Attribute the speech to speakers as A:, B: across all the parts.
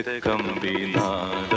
A: ഒറ്റ കമ്പിനാദം മാത്രം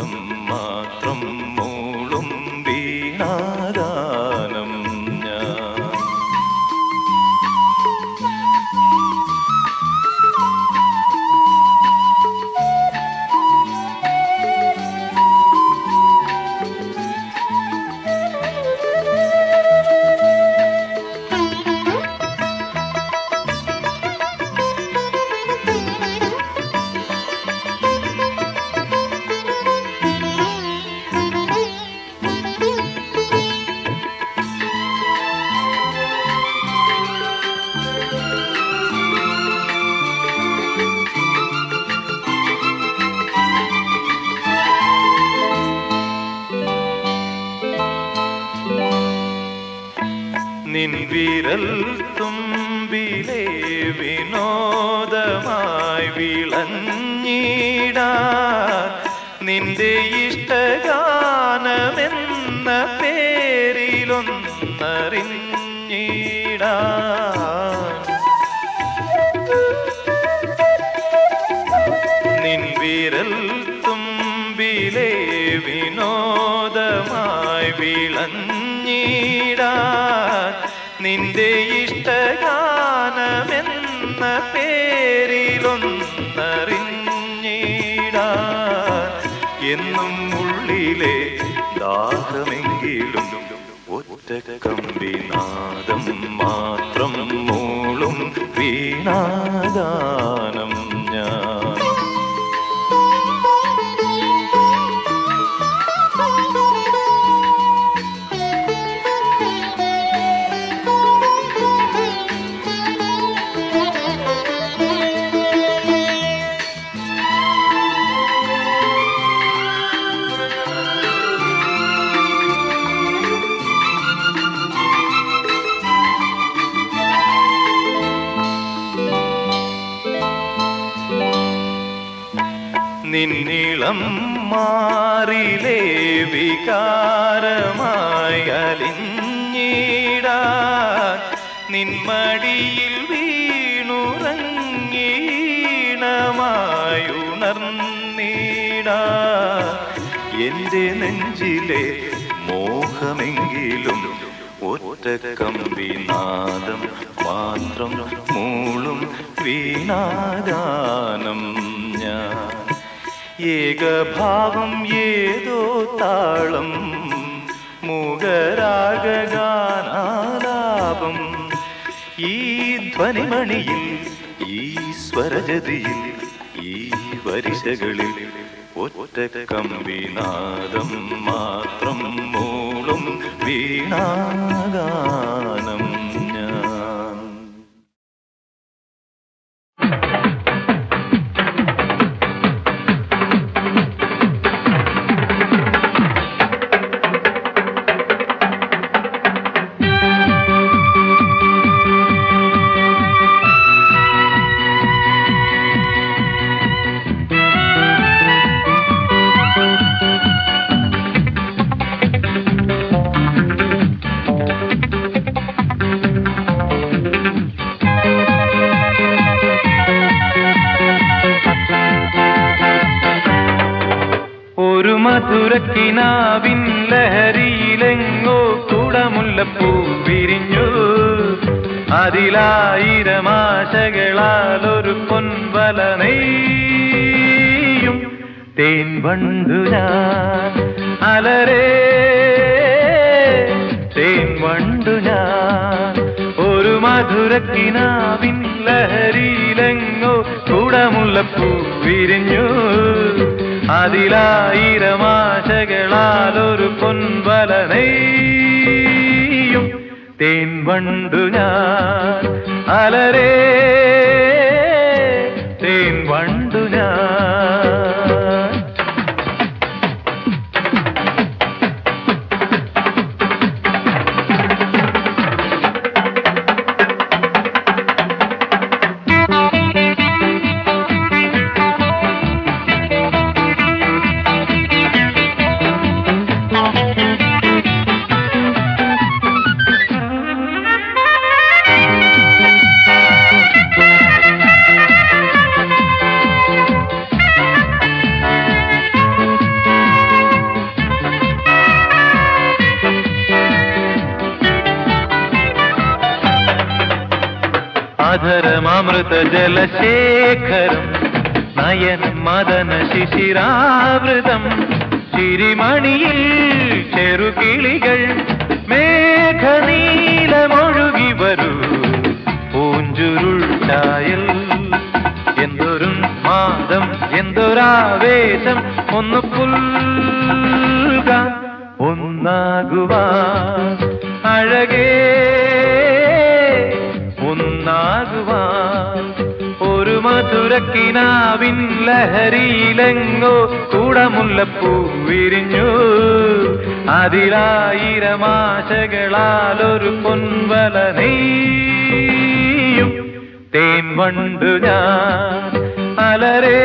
A: നെഞ്ചിലെ മോഹമെങ്കിലും ഒറ്റ കമ്പിനാദം മാത്രം മൂളും വീണാഗാനം ഞാൻ. ഏകഭാവം ഏതോ താളം മൂകരാഗാനാലാപം ഈ ധ്വനിമണിയിൽ ഈ സ്വരജതിയിൽ ഈ വരിശകളിൽ ഒറ്റ കമ്പിനാദം മാത്രം മൂളും വീണാഗാനം
B: വണ്ടു ഞാൻ അലരേ തേൻ വണ്ടു ഞാൻ ഒരു മധുരക്കിനാവിൻ ലഹരിയിലെങ്ങോ കുടമുല്ലപ്പൂ വിരിഞ്ഞു. അതിലായിരമാശകളാൽ ഒരു പൊൻവല നെയ്യും തേൻ വണ്ടു ഞാൻ അലരേ
A: അമൃത ജലശേഖരം നയന മദന ശിശിരാവൃതം ചിരിമണിയിൽ ചെറുകിളികൾ മേഘനീലമൊഴുകി വരൂ. പൂഞ്ചുരുൾ ചായൽ എന്തൊരു മാദം എന്തൊരാവേശം ഒന്ന് പുൽക ഒന്നാകുവാ അഴകേ മധുരക്കിനാവിൻ ലഹരിയിലെങ്ങോ കൂടമുല്ലപ്പൂ വിരിഞ്ഞു. അതിലായിരമാശകളാൽ ഒരു പൊൻവല നീയും തേൻ വണ്ടു ഞാൻ അലരേ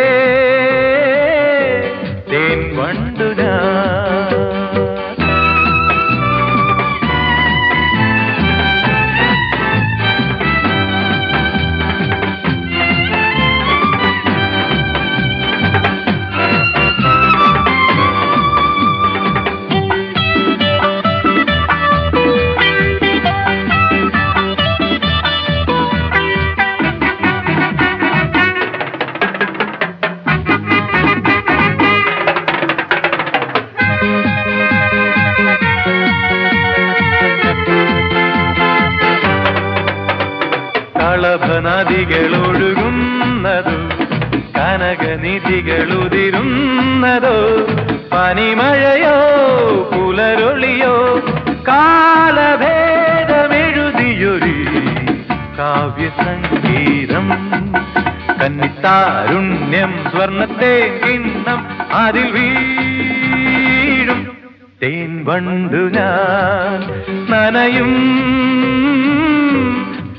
A: സ്വർണത്തെ കിണ്ണം അതിൽ വീഴും. തേൻ വണ്ടു ഞാൻ നനയും.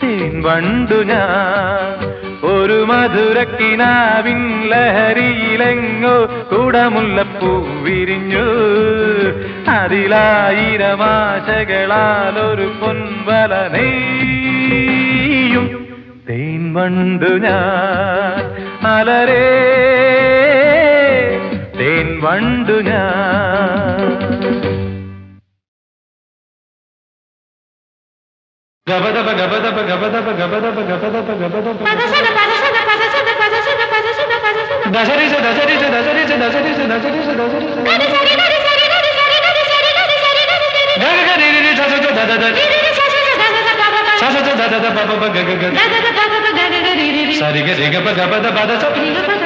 A: തേൻ വണ്ടു ഞാൻ ഒരു മധുരക്കിനാവിൻ ലഹരിയിലെങ്ങോ കുടമുല്ലപ്പൂ വിരിഞ്ഞു. അതിലായിരമാശകളാൽ ഒരു പൊൻവല നെയ്യും. തേൻ വണ്ടു ഞാൻ അലരേ വണ്ടു ഞാൻ ഗബദബ ഗബദബ ഗബദബ ഗബദബ ഗബദബ ഗബദബ ദശരിശ ദശരിശ ദശരിശ ദശരിശ ദശരിശ ദശരിശ ഗഗഗരിരിരി സസസ ദദദ സസസ ദദദ പപപ ഗഗഗ സരിഗ രിഗപ ഗബദ പദസ ഗബദ പദസ ദശരി സരിഗ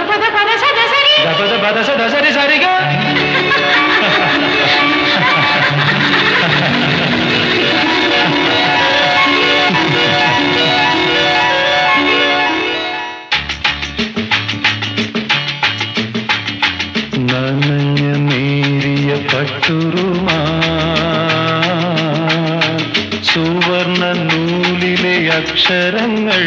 A: നനഞ്ഞ നേരിയ പട്ടുറുമാ സുവർണ നൂലിലെ അക്ഷരങ്ങൾ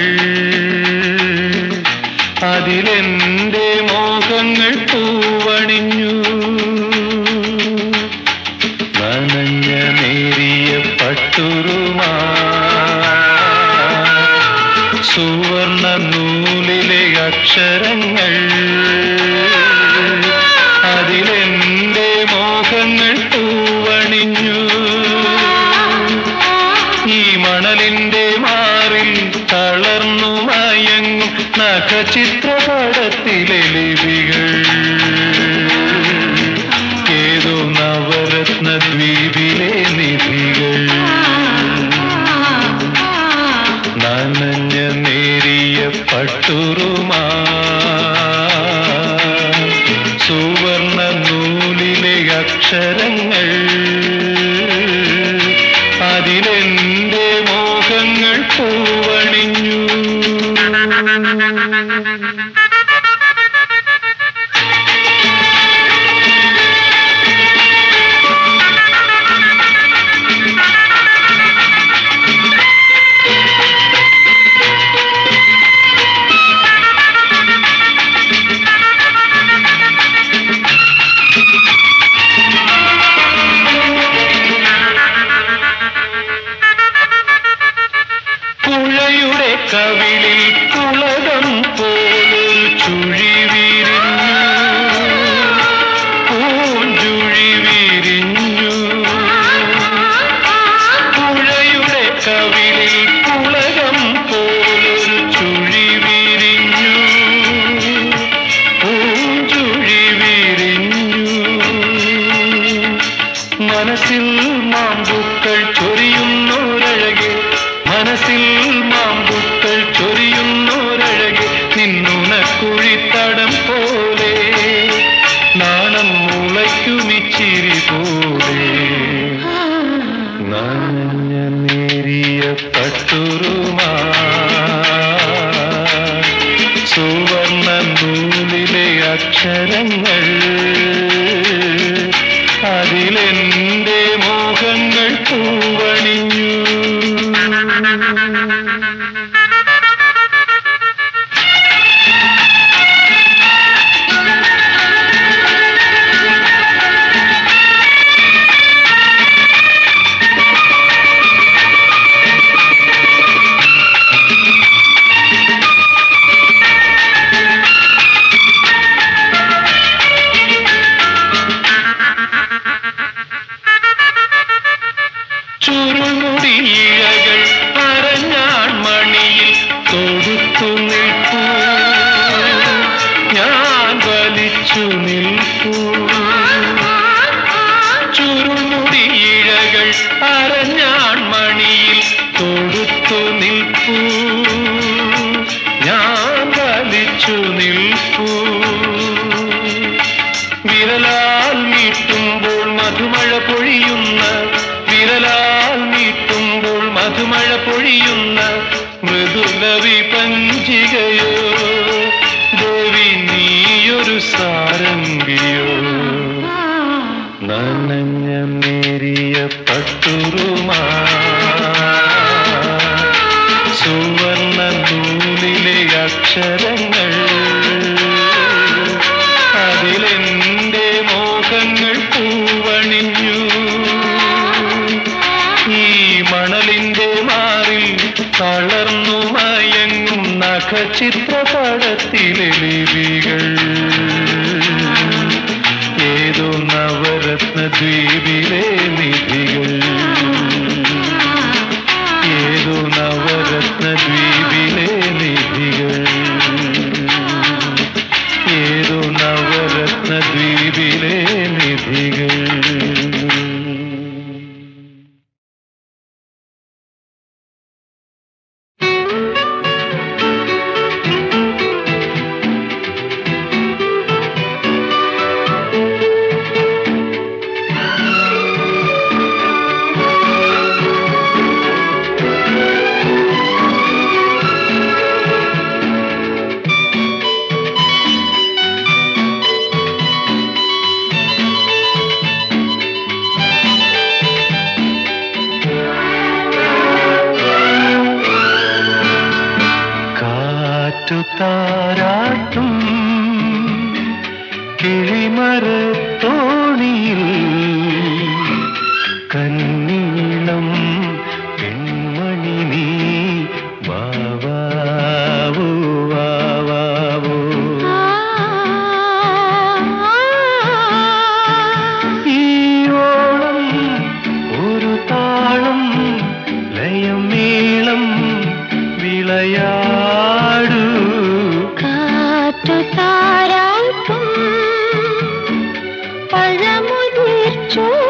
A: जो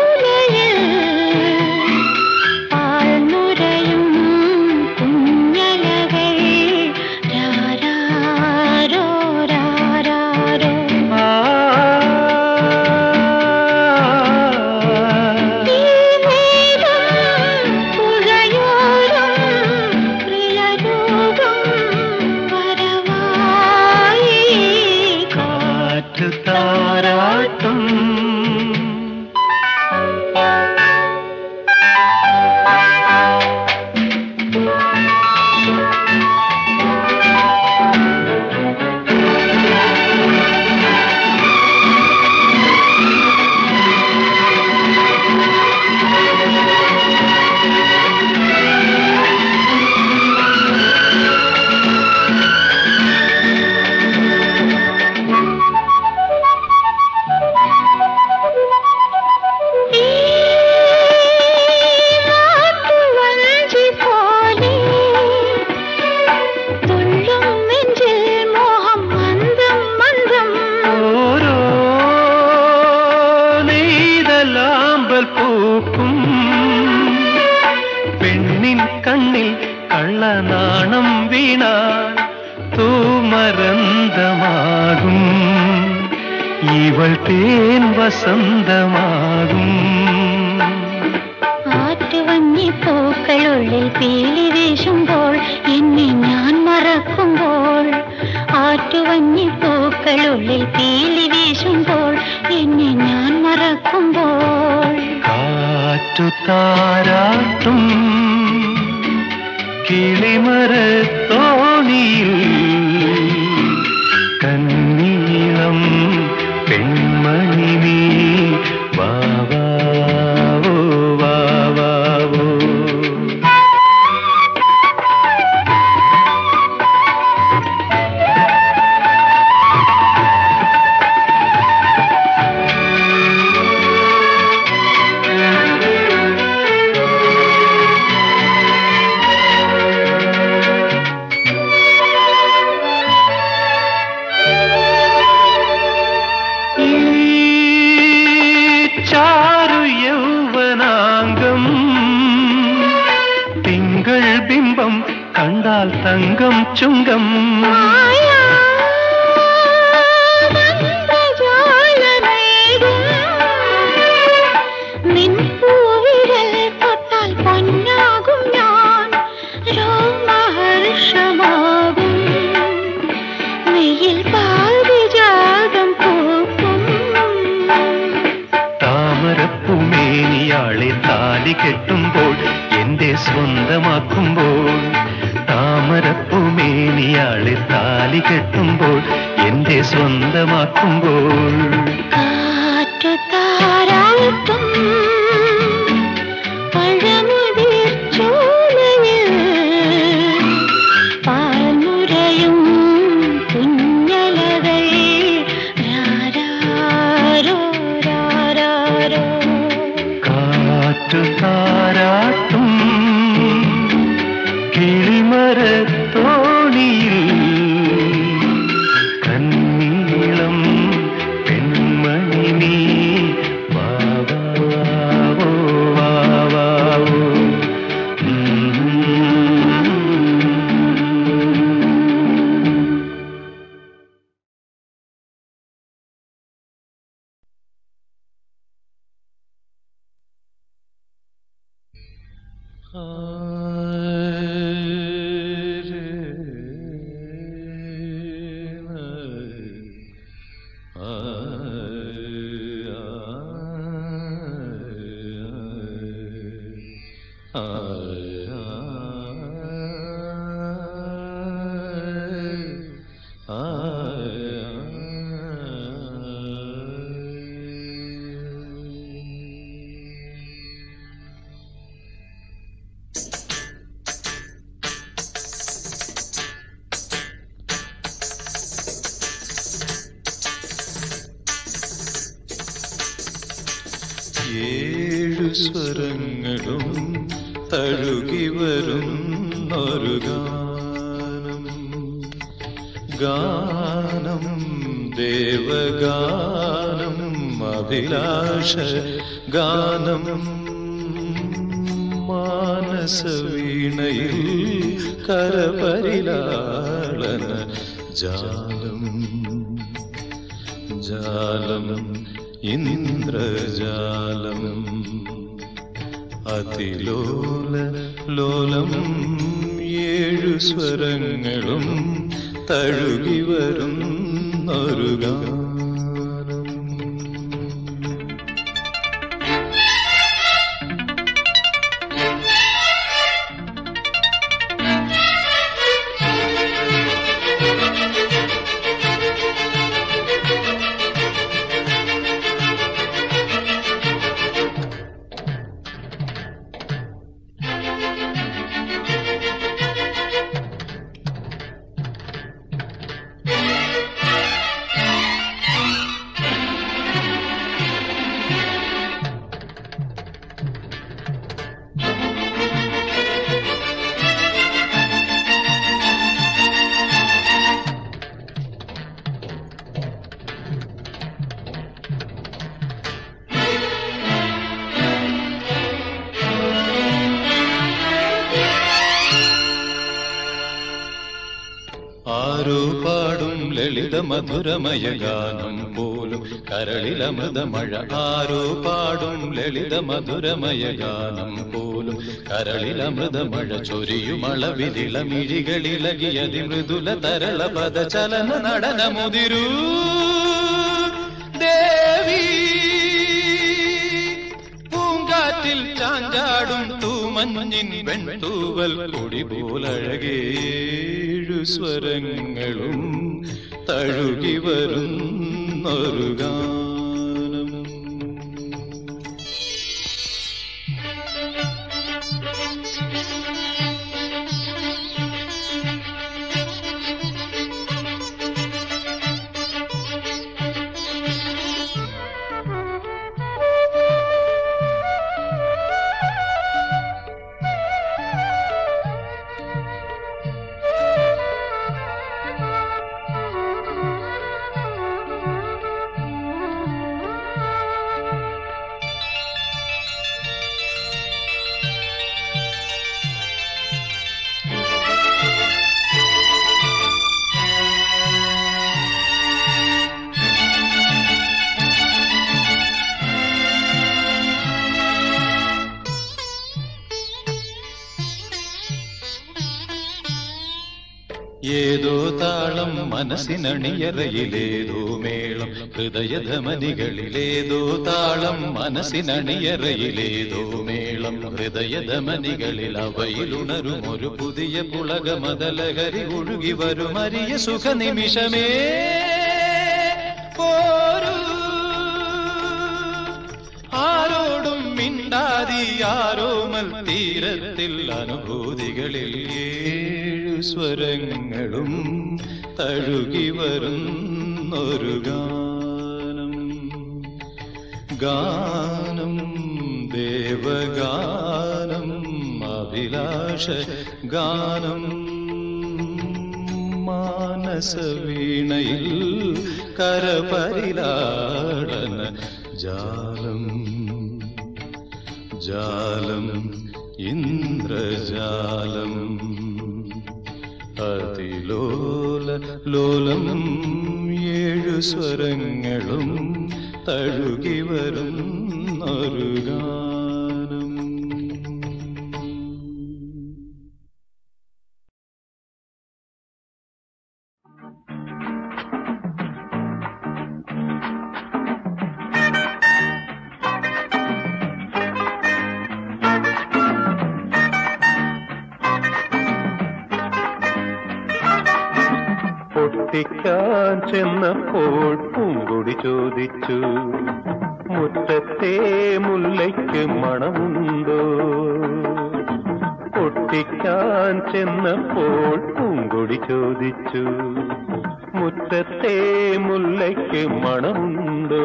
A: സ്വന്തമാക്കുമ്പോൾ താമരപ്പുമേനിയാളെ താലി കെട്ടുമ്പോൾ എന്റെ സ്വന്തമാക്കുമ്പോൾ.
C: മധുരമയ ഗാനം പോലും
A: പോലും കരളിലമൃതമഴ. ആരോ പാടും ലളിത മധുരമയ ഗാനം പോലും കരളിലമൃതമഴ. ചൊരിയുമളവിലിളമിഴികളിലകിയതി മൃദുല തരള പദചലന നടനമുതിരൂ. ദേവി പൂങ്കാറ്റിൽ ചാഞ്ചാടും തൂമഞ്ഞിൻ വെൺതൂവൽ കൊടി പോലഴകേഴു സ്വരങ്ങളും. തഴുകി വരുന്നൊരു ഗാനം. മനസ്സിനണിയറയിലേതോ മേളം ഹൃദയധമനികളിലേതോ താളം മനസ്സിനണിയറയിലേതോ മേളം ഹൃദയധമനികളിൽ അവയിലുണരും ഒരു പുതിയ പുളകമതലഹരി ഒഴുകി വരും അരിയ സുഖനിമിഷമേ. പോരൂ. ആരോടും മിണ്ടാതി ആരോമൽ തീരത്തിൽ അനുഭൂതികളിൽ ഏഴു സ്വരങ്ങളും തഴുകി വരുന്നൊരു ഗാനം. ഗാനം ദേവഗാനം അഭിലാഷ ഗാനം. മാനസവീണയിൽ കരപരിലാടന ജാലം. ജാലം ഇന്ദ്രജാലം. അതിലോല ലോലം ഏഴു സ്വരങ്ങളും തഴുകി വരും ഗാനം
D: പൊട്ടിക്കാൻ ചെന്നപ്പോൾ പൂങ്കൊടി ചോദിച്ചു മുറ്റത്തെ മുല്ലയ്ക്ക് മണമുണ്ടോ? പൊട്ടിക്കാൻ ചെന്നപ്പോൾ പൂങ്കൊടി ചോദിച്ചു മുറ്റത്തെ മുല്ലയ്ക്ക് മണമുണ്ടോ?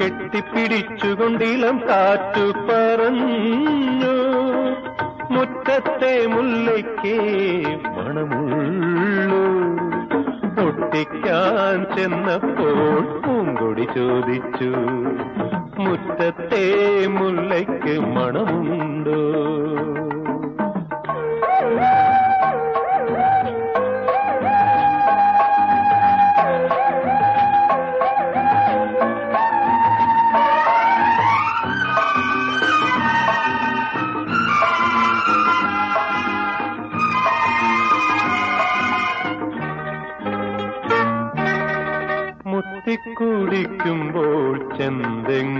D: കെട്ടിപ്പിടിച്ചുകൊണ്ടിളം കാറ്റു പറഞ്ഞു മുറ്റത്തെ മുല്ലയ്ക്ക് പൊട്ടിക്കാൻ ചെന്നപ്പോൾ പൂങ്കൊടി ചോദിച്ചു മുറ്റത്തെ മുല്ലയ്ക്ക് മണമുണ്ടോ?
A: Ending.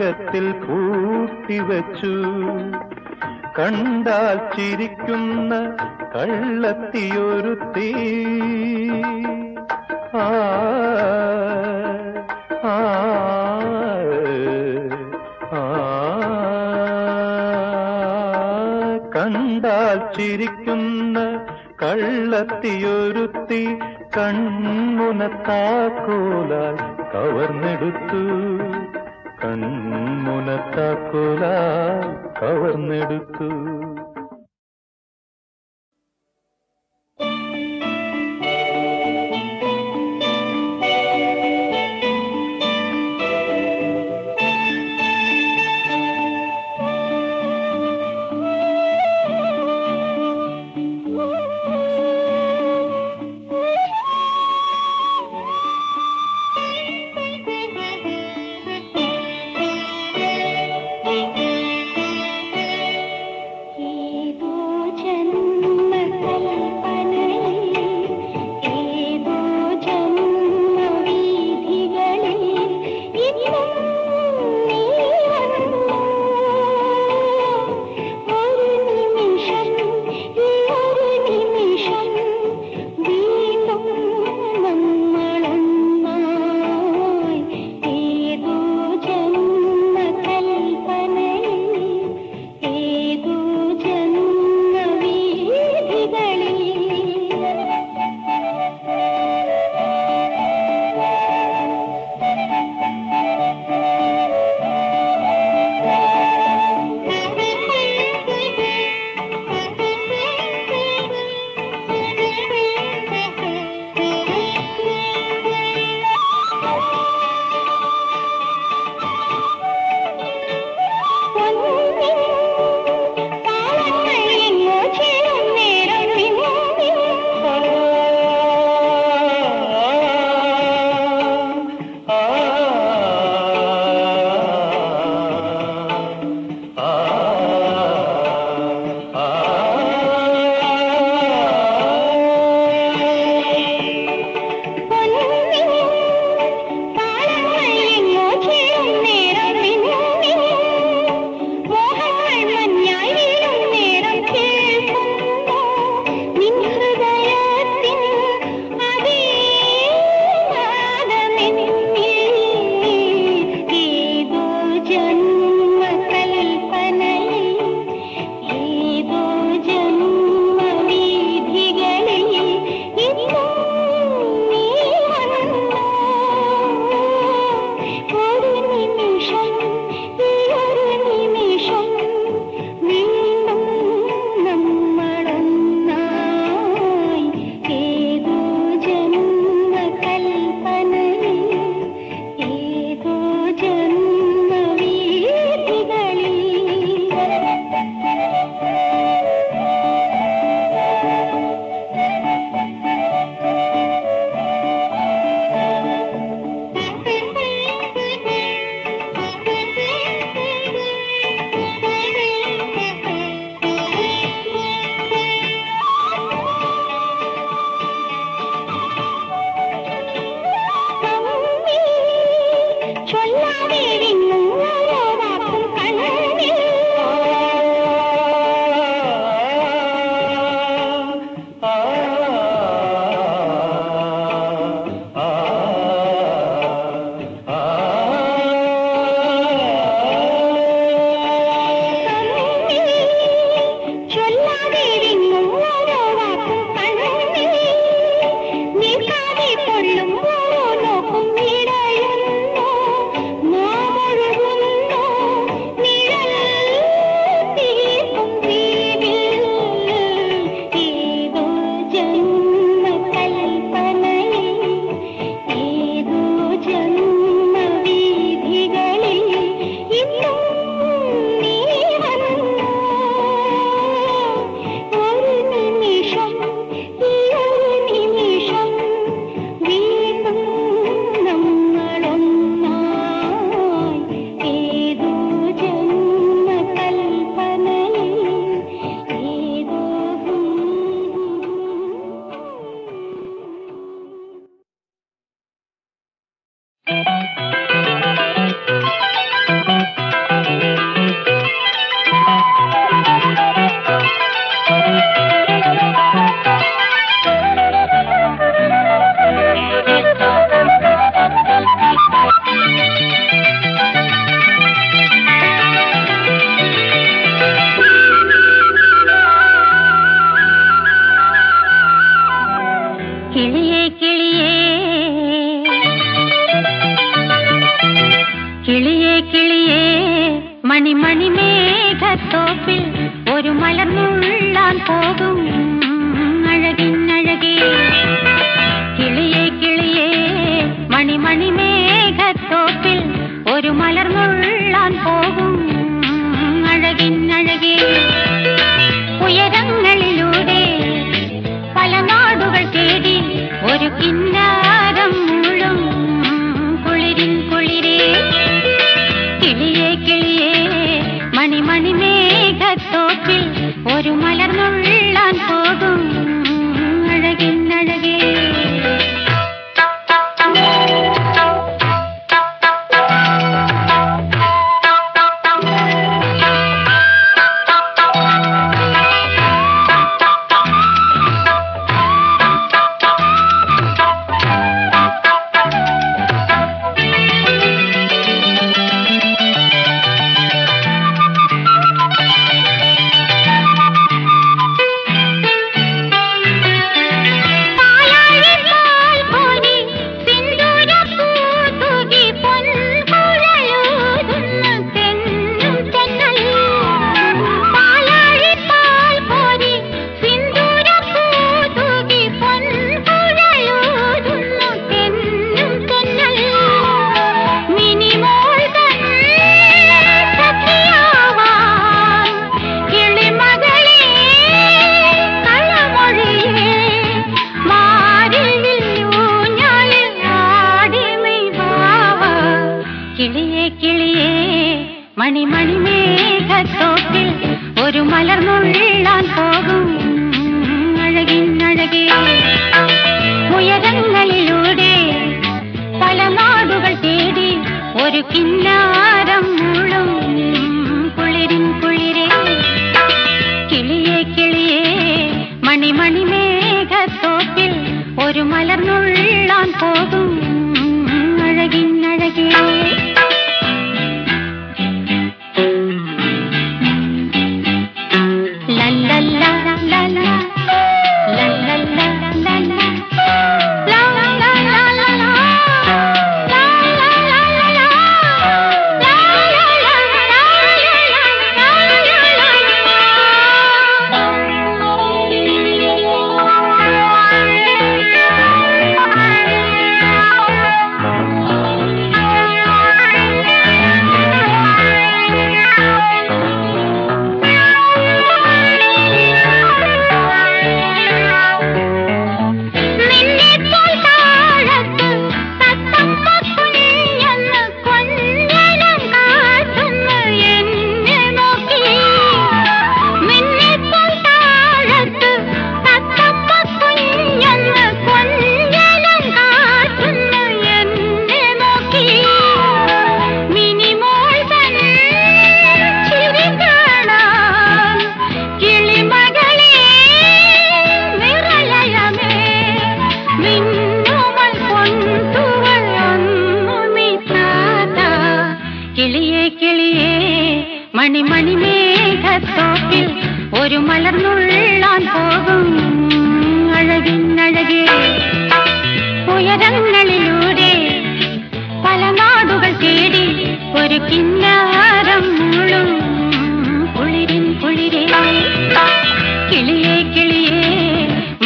A: പെട്ടകത്തിൽ പൂട്ടിവച്ചു കണ്ടാൽ ചിരിക്കുന്ന കള്ളത്തിയൊരുത്തി. ആ. കണ്ടാൽ ചിരിക്കുന്ന കള്ളത്തിയൊരുത്തി കൺമുനത്താക്കോലാൽ കവർന്നെടുത്തു. കൺമുനത്താക്കോലാൽ കവർന്നെടുത്തു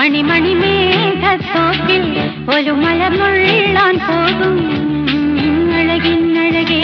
E: മണിമണി മേഘത്തോപ്പിൽ ഒരു മലമുള്ളാൻ പോകും.
B: അഴകിൻ അഴകേ.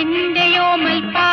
A: എന്റെയോമൽ പാവകൾ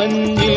F: മഞ്ഞിൽ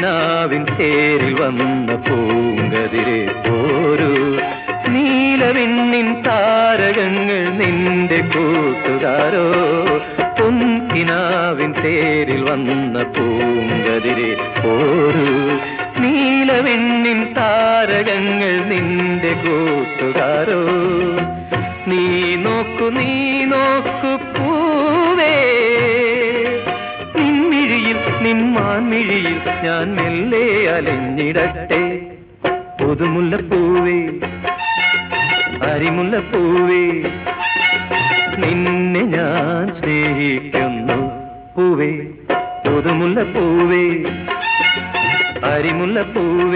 D: പൊൻകിനാവിൻ തേരിൽ വന്ന പൂങ്കതിരെ പോരൂ. നീലവിണ്ണിൻ താരകങ്ങൾ നിന്റെ കൂട്ടുകാരോ. പൊൻകിനാവിൻ
A: തേരിൽ വന്ന പൂങ്കതിരെ പോരൂ. നീലവെണ്ണിൻ താരകങ്ങൾ നിന്റെ കൂട്ടുകാരോ. നീ നോക്കു നീ നോക്കു ഞാൻ മെല്ലെ പൂവേ പുതുമുല്ലപ്പൂവേ അരിമുല്ലപ്പൂവേ നിന്നെ ഞാൻ സ്നേഹിക്കുന്നു. പൂവേ പുതുമുല്ലപ്പൂവേ അരിമുല്ലപ്പൂവേ.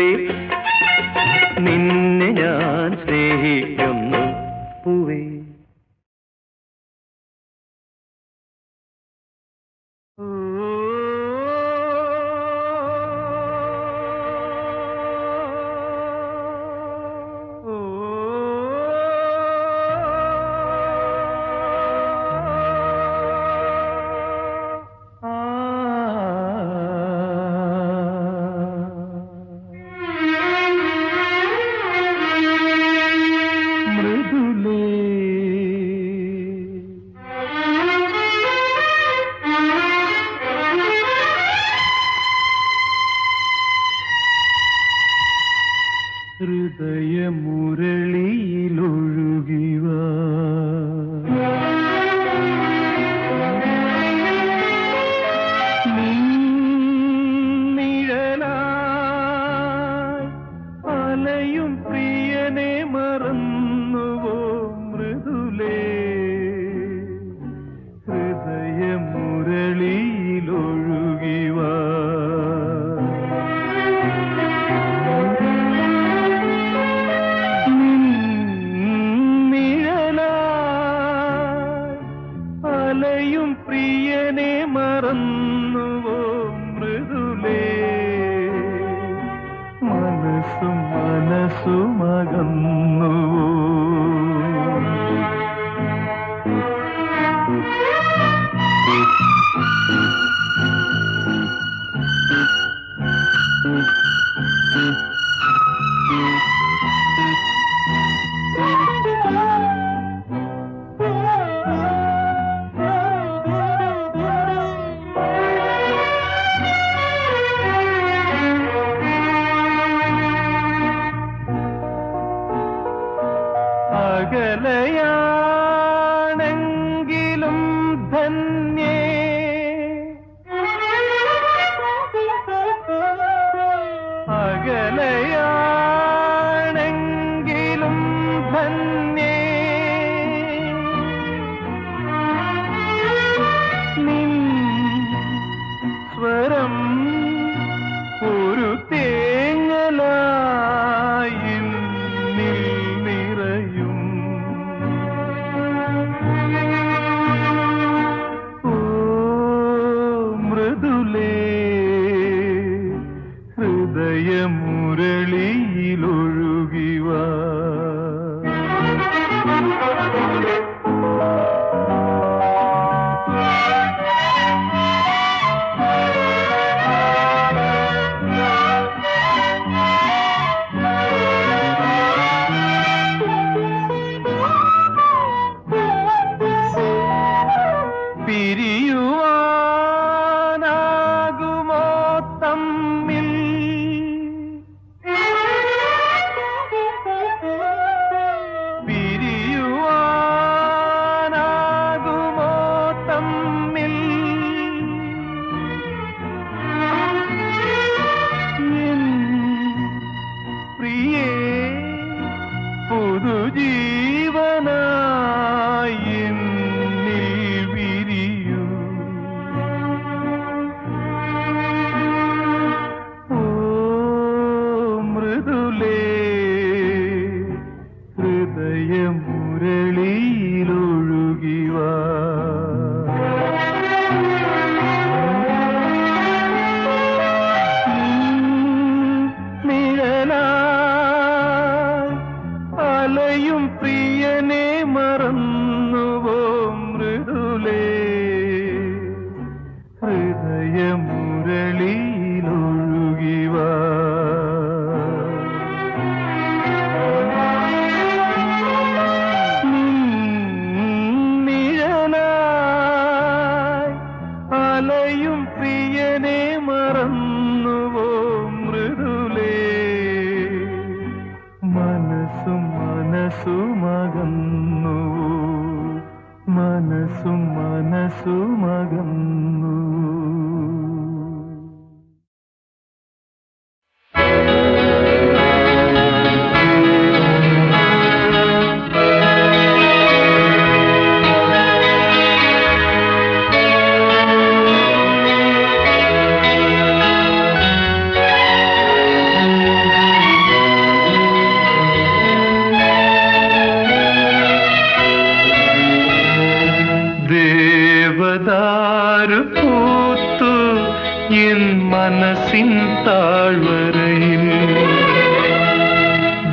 G: ஒரு பூத்து என் மனசின் தாழ்வரையில்.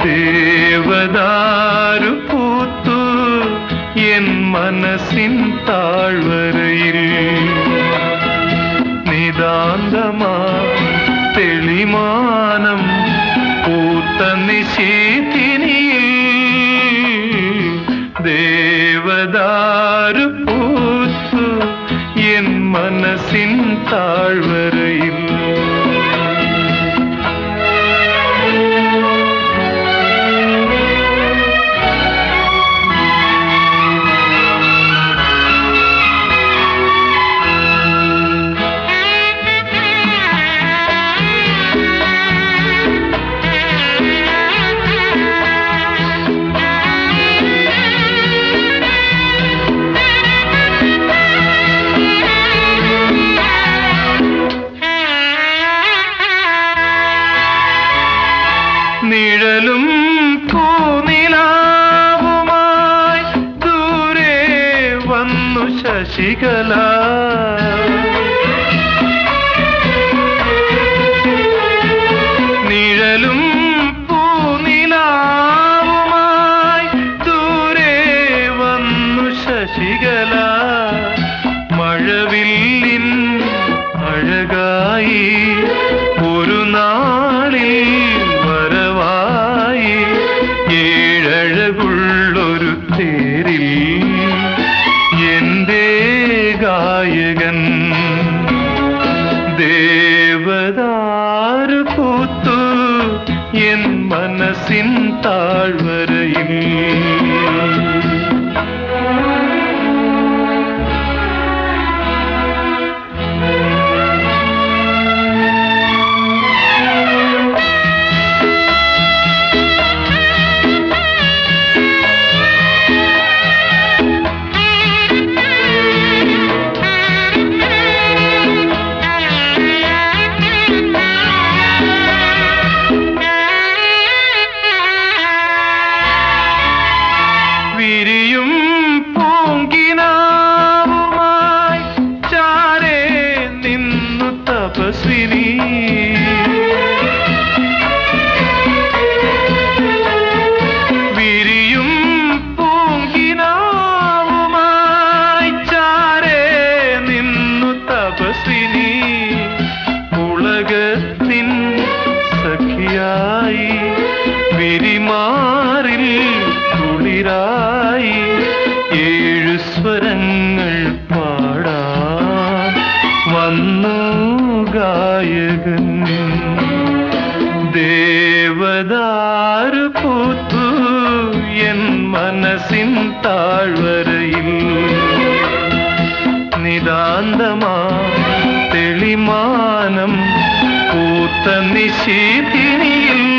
G: தேவதாரு பூத்து என் மனசின் தாழ்வரையில். நிதாந்தமா
A: தெளிமா இருபதாறு பூத்து என் மனசின் தாழ்வரையில் நிதாந்தமா தெளிமானம் பூத்த நிஷீதினியில்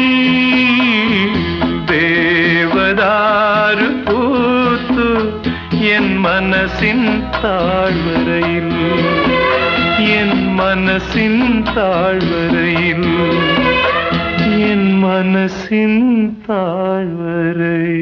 A: தேவதாறு
G: பூத்து என் மனசின் தாழ்வரையில் என் மனசின் தாழ்வரையில்
A: என் மனசின் தாழ்வரை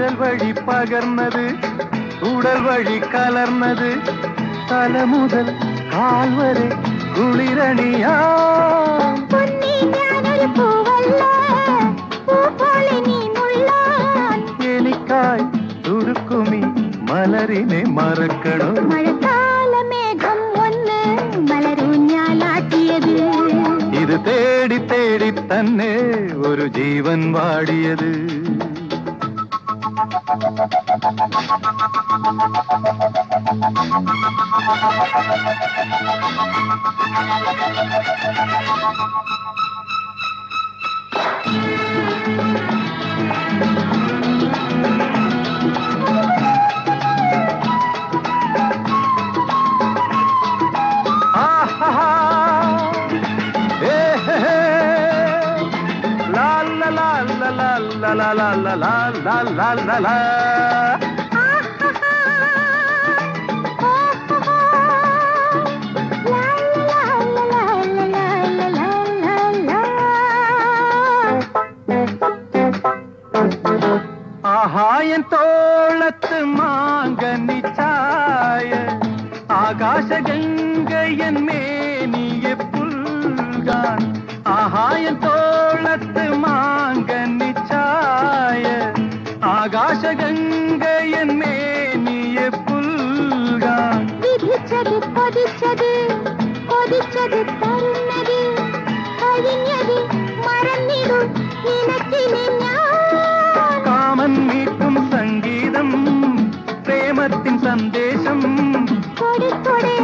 A: நிழல்
B: வழி பகர்ந்தது உடல் வழி
A: கலர்ந்தது. தலை முதல் கால் வரை குளிரணியா? எலிக்காய் துடுக்குமி மலரினை மறக்கணும். மழக்கால மேகம் ஒன்று மலரூஞ்சாலாட்டியது இது தேடி தேடி தன்னே ஒரு ஜீவன் வாடியது. Thank you. la la la la la la. ആകാശഗംഗയൻ മേനിയെ പുൽകാൻ
B: വിധിച്ചത് കൊതിച്ചത് കൊതിച്ചത് തരുന്നത് കഴിഞ്ഞത് മറന്നിടും നിനക്കിനി
A: കാമൻ മീട്ടും സംഗീതം പ്രേമത്തിൻ സന്ദേശം.
B: കൊടുത്തൊടെ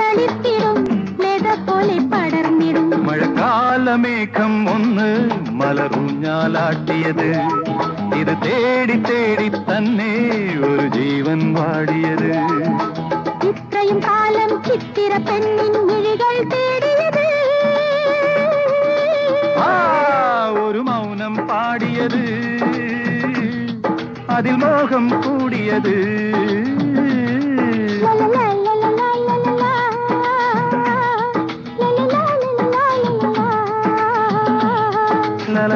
B: തളിത്തിടും ലത പോലെ പടർന്നിടും.
A: മഴക്കാലമേഘം ഒന്ന് മലറൂഞ്ഞാലാട്ടിയത്. இது தேடி
H: தேடி தன்னே ஒரு ஜீவன் வாடியது. இத்தையும் காலம்
B: சித்திர பெண்ணின் இழிகள் தேடியது. ஒரு மௌனம் பாடியது.
H: அதில் மோகம் கூடியது.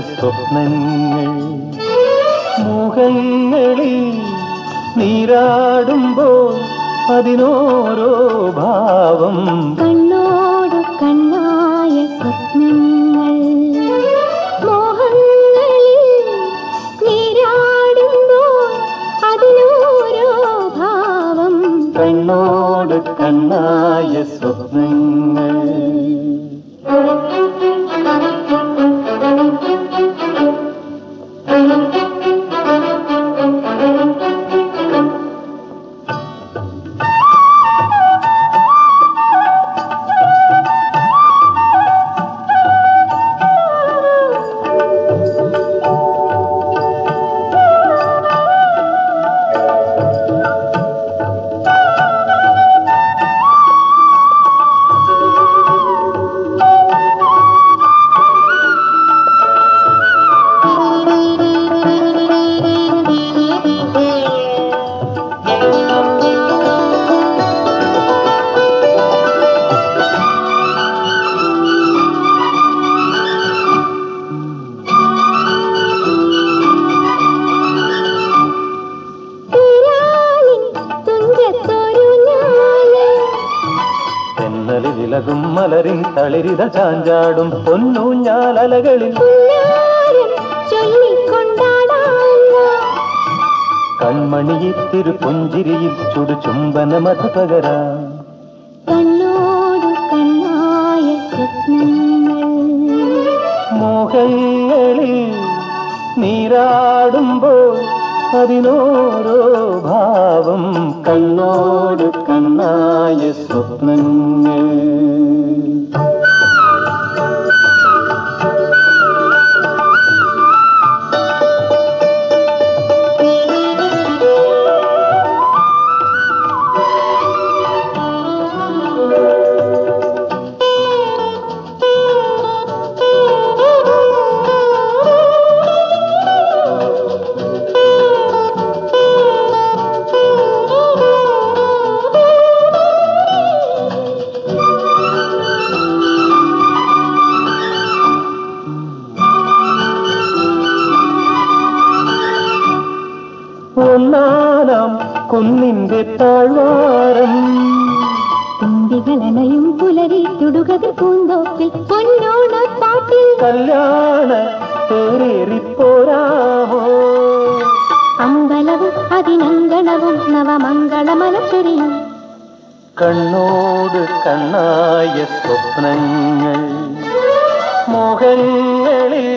B: സ്വപ്നം
A: இதழ் சாஞ்சாடும் பொன்னு ஞால் அலகளில் கண்மணியை
G: திரு பொஞ்சிரியில் சுடு
A: சும்பன மது பகரா கண்ணோடு கண்ணாய பதினோரோ பாவம். கண்ணோ കുന്നിന്റെ താഴ്വാരം.
G: തുമ്പികളനയും പുലരി തുടുകതിർ പൂന്തോപ്പിൽ പൊന്നോണ പാട്ടിൽ.
A: കല്യാണ തേറേറിപ്പോരാമോ
G: അമ്പലവും അതിനങ്കണവും നവമംഗളമലച്ചൊരിയും
A: കണ്ണോട് കണ്ണായ സ്വപ്നങ്ങൾ. മോഹങ്ങളിൽ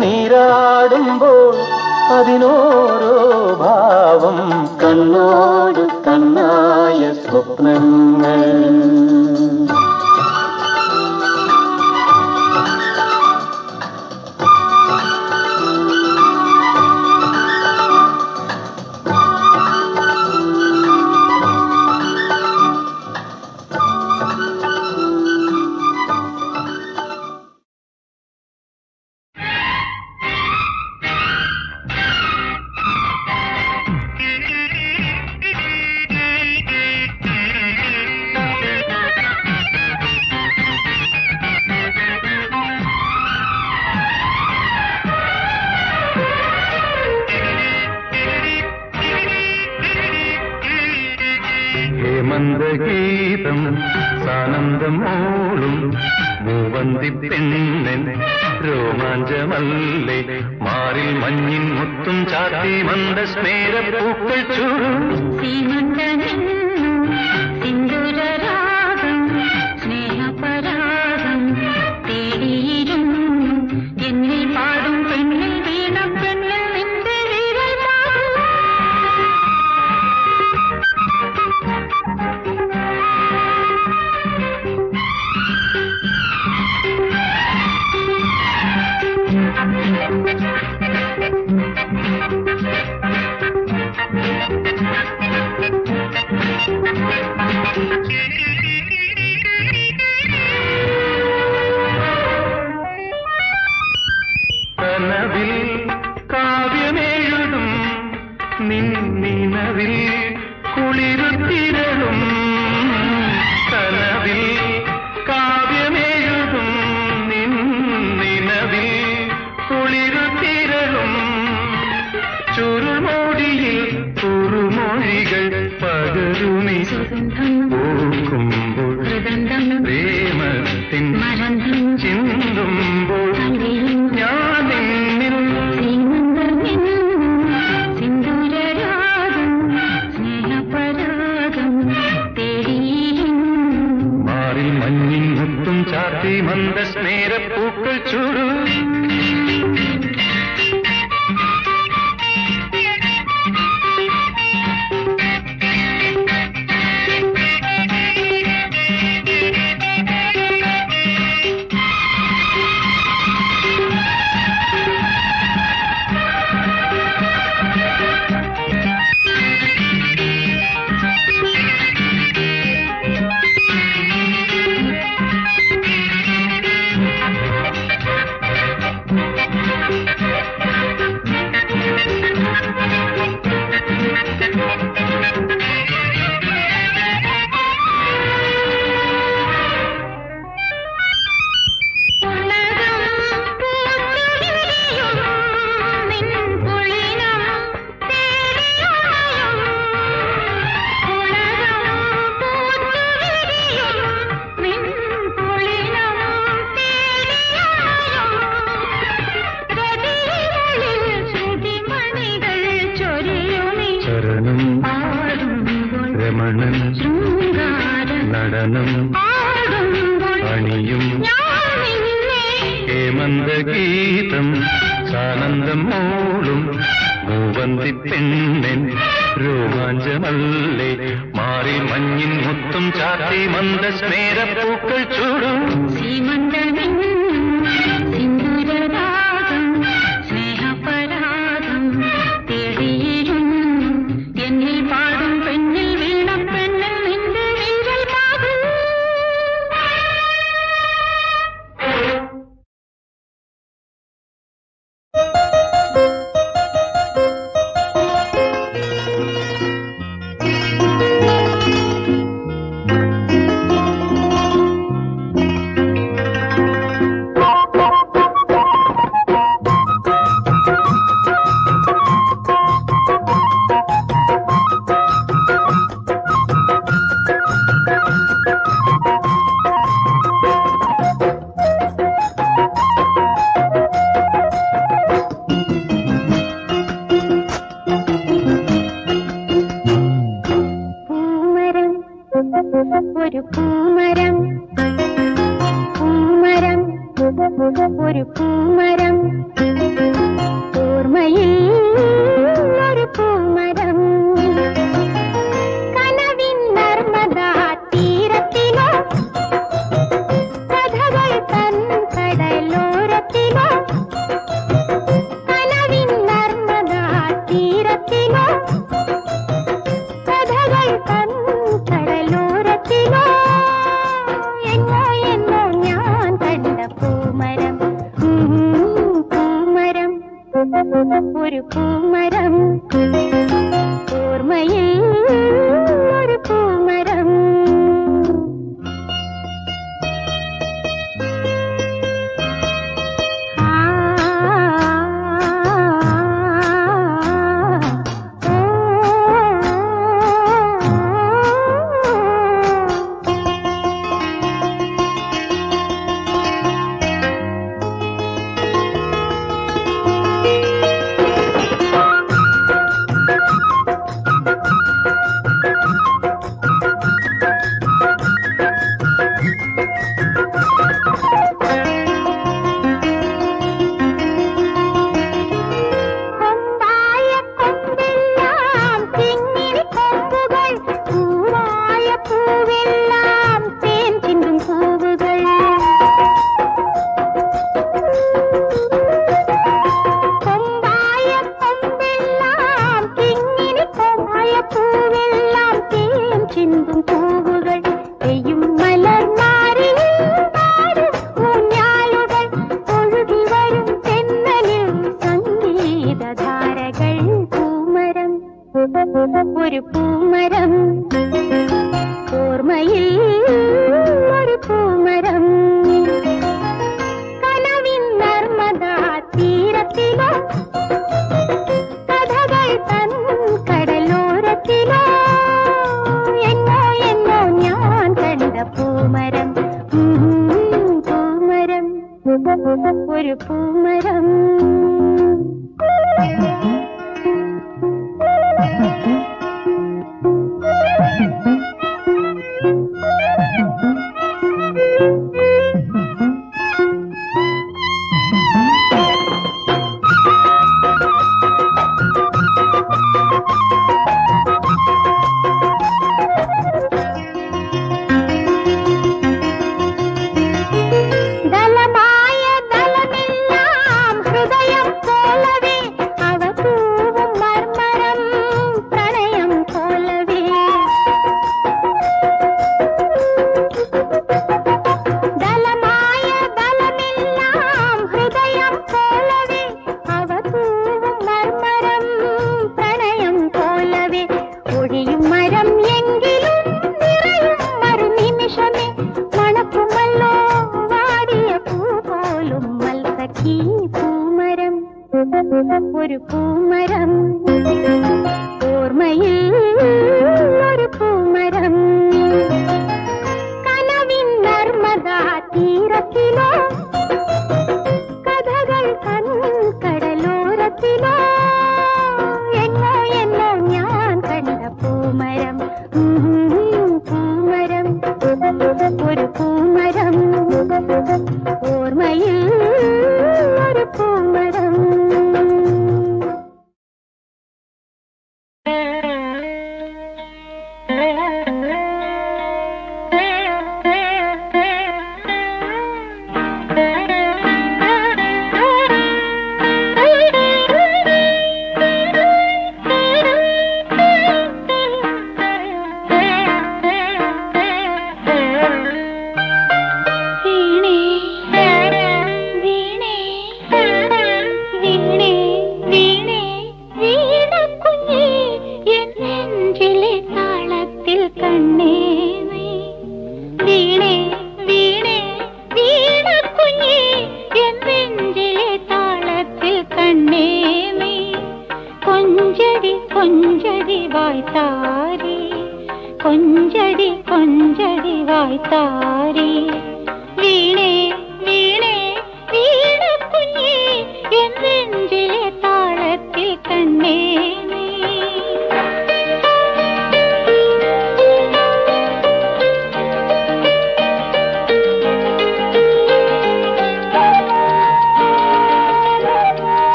A: നീരാടുമ്പോൾ അതിനോരോ ഭാവം. കണ്ണോട് കണ്ണായ സ്വപ്നങ്ങൾ.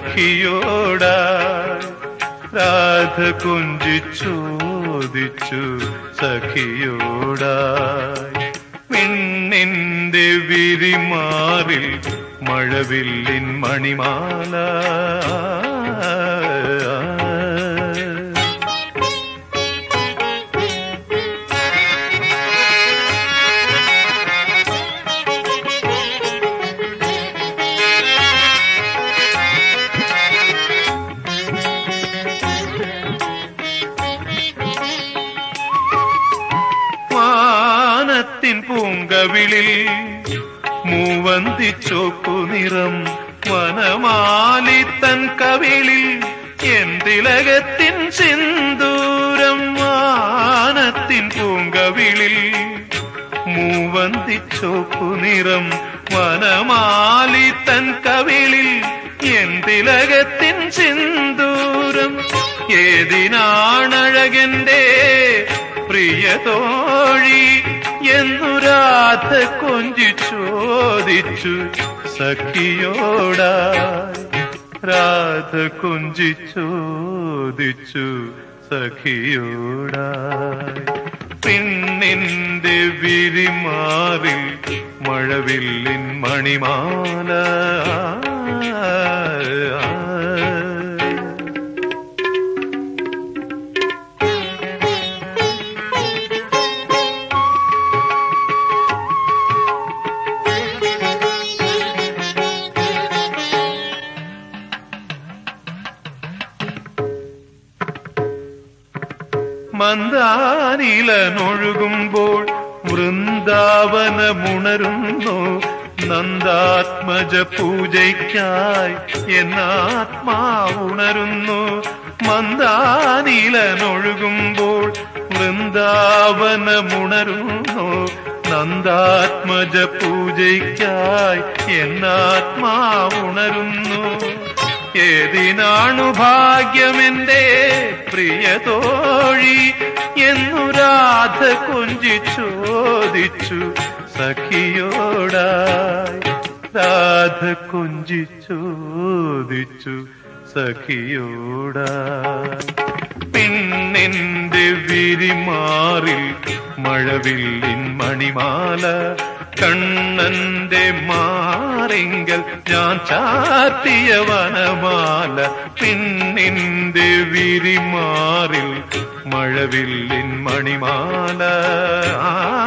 A: സഖിയോടാ രാധ കൊഞ്ചി ചോദിച്ചു സഖിയോട പെണ്ണിന്റെ വിരിമാറിൽ മഴവില്ലിൻ മണിമാല. പൂങ്കവിളിൽ മൂവന്തിച്ചോപ്പു നിറം വനമാലിത്തൻ കവിളിൽ എന്തിലകത്തിൻ സിന്ദൂരം വാനത്തിൻ പൂങ്കവിളിൽ. മൂവന്തി ചോപ്പു നിറം വനമാലിത്തൻ കവിളിൽ എന്തിലകത്തിൻ സിന്ദൂരം. ഏതിനാണഴകന്റെ പ്രിയ തോഴി എന്നു രാധ കൊഞ്ചി ചോദിച്ചു സഖിയോട. രാധ കൊഞ്ചി ചോദിച്ചു സഖിയോടായി പെണ്ണിന്റെ വിരിമാറിൽ മഴവില്ലിൻ മണിമാല. മന്ദാനിലനൊഴുകുമ്പോൾ വൃന്ദാവനമുണരുന്നു. നന്ദാത്മജ പൂജയ്ക്കായി എന്നാത്മാവുണരുന്നു മന്ദാനിലനൊഴുകുമ്പോൾ വൃന്ദാവനമുണരുന്നു. നന്ദാത്മജ പൂജയ്ക്കായി എന്നാത്മാവുണരുന്നു ഏതിനാണു ഭാഗ്യമെന്റെ പ്രിയ തോഴി എന്നു രാധ കൊഞ്ചി ചോദിച്ചു സഖിയോടായി. രാധ കൊഞ്ചി ചോദിച്ചു. സഖിയോടായി പിന്നെ വിരിമാറിൽ മഴവില്ലിൻ മണിമാല കണ്ണന്റെ മാറിങ്കൽ ഞാൻ ചാത്തിയ വനമാല. പിന്നിന്റെ വിരിമാറിൽ മഴവില്ലിൻ മണിമാല. ആ.